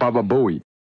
Baba Bowie.